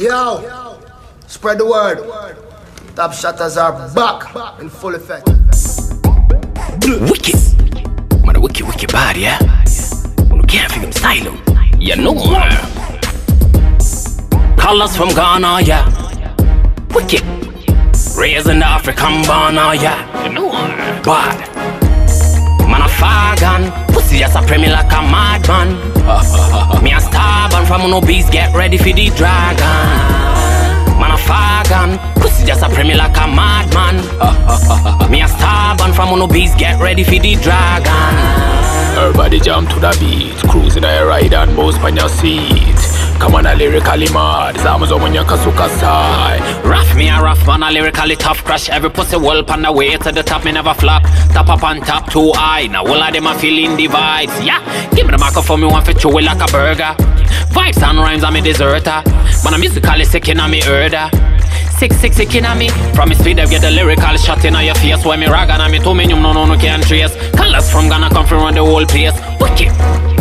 Yo, spread the word. Top shutters are back in full effect. Wicked. Man, a wicked, wicked body, yeah? You can't figure style them. You know. Colors from Ghana, yeah. Wicked. Raised in the African born, ah, yeah. You know. Bad. Man a fagan, pussy just a me like a madman. A from no beast, get ready for the dragon. Man a fagan, pussy just a me like a madman. me a starban from no beast, get ready for the dragon. Everybody jump to the beat, cruising a ride and bounce on your seat. Come on, a lyrically mad, Zamazo when you kasuka sai. Rough me a rough man, a lyrically tough crush. Every pussy whelp on the way to the top, me never flop. Top up on top, too high. Now all of them are feeling the vibes. Yeah, give me the microphone, me want to chew like a burger. Vibes and rhymes, I'm a deserter. Man, I'm musically sick in me herder. Sick, sick, sick in me. From me speed, I get the lyrical shot in your face. When me rag and me two me, no, no, no, can't trace. Colors from Ghana come from the whole place. Wicked.